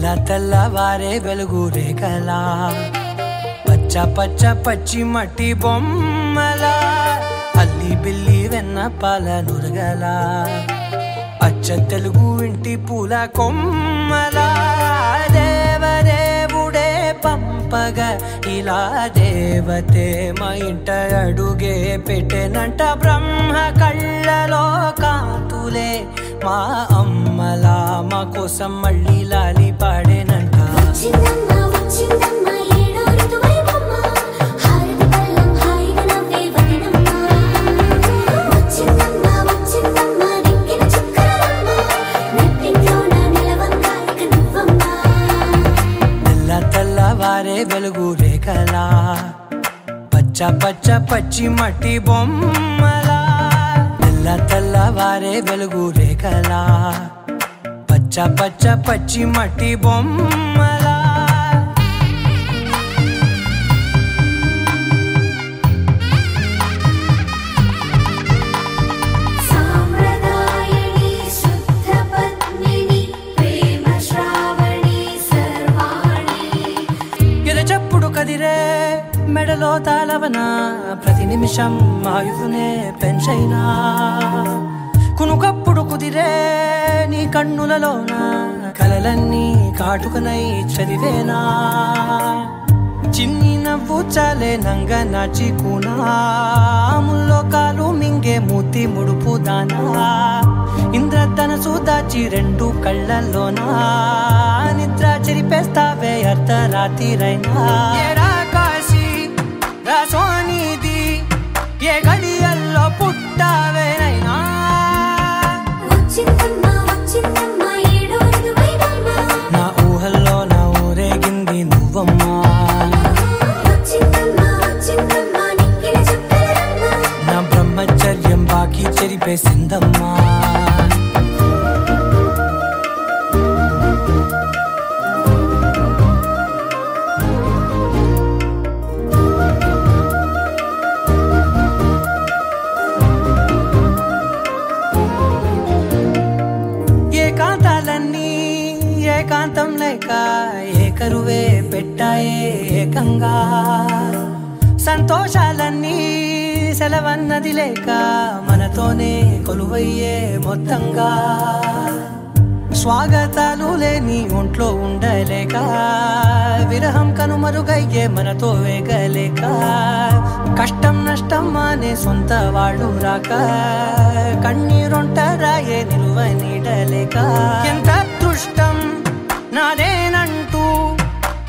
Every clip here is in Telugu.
తెల్ల తెల్లవారే వెలుగు రేఖలా. పచ్చ పచ్చ పచ్చి మట్టి బొమ్మలా. అల్లి బిల్లి వెన్న పాల నురగలా. అచ్చ తెలుగు ఇంటి పూల కొమ్మలా. దేవదేవుడే పంపగ ఇలా దేవతే మా ఇంట అడుగే పెట్టెనంట బ్రహ్మ కళ్ళలో కాంతులే మా అమ్మలా. మా కోసం మళ్ళీ లాలి తెల్లవారే వెలుగు రేఖలా. పచ్చ పచ్చ పచ్చి మట్టి బొమ్మలా. తెల్ల తెల్ల వారే వెలుగు రేఖలా. పచ్చ పచ్చ పచ్చి మట్టి బొమ్మ కదిరే మెడలో తాళవన ప్రతి నిమిషం ఆయుధునే పెంచైనా. కునుకప్పుడు కుదిరే నీ కన్నులలోన కలలన్నీ కాటుకనై చదివేనా. చిన్ని నవ్వు చాలే నంగ నాచి ముల్లో కాలు మింగే మూతి ముడుపు దానా. ఇంద్రధనసు దాచి రెండు కళ్ళల్లోనా? నిద్ర చెరిపేస్తావే అర్ధరాత్రిరైనా? కాశీ రా సోనిది ఏ గడియల్లో పుట్టావేనైనా? నా ఊహల్లో నా ఊరేగింది నువ్వమ్మా. వచ్చిందమ్మ వచ్చిందమ్మ నిక్కిన చుక్కలమ్మ నా బ్రహ్మచర్యం బాకీ చెరిపేసిందమ్మా లేక ఏకరువే పెట్టాయే ఏకంగా. సంతోషాలన్నీ సెలవన్నది లేక మనతోనే కొలువయ్యే మొత్తంగా. స్వాగతాలు లేని ఒంట్లో ఉండలేక విరహం కనుమరుగయ్యే మనతో వేగలేక కష్టం నష్టం అనే సొంత వాళ్ళు రాక కన్నీరొంటరాయే నిలువ నీడలేక.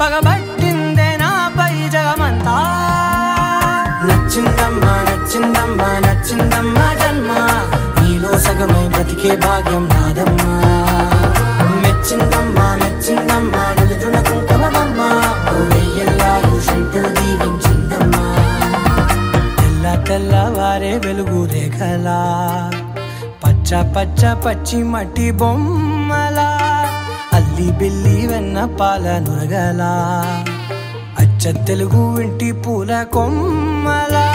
పగబట్టిందే నాపై జగమంతా. నచ్చిందమ్మా నచ్చిందమ్మా నచ్చిందమ్మా జన్మ. నీలో సగమై బ్రతికే భాగ్యం నాదమ్మా. మెచ్చిందమ్మా మెచ్చిందమ్మా నిలుతున్న కుంకుమమ్మా ఓ శంకరు దీవించిందమ్మా. తెల్ల తెల్లవారే వెలుగు రేఖలా. పచ్చ పచ్చ పచ్చి మట్టి బొమ్మలా. అది బిల్లి వెన్న పాల నురగల. అచ్చ తెలుగు ఇంటి పూల కొమ్మలా.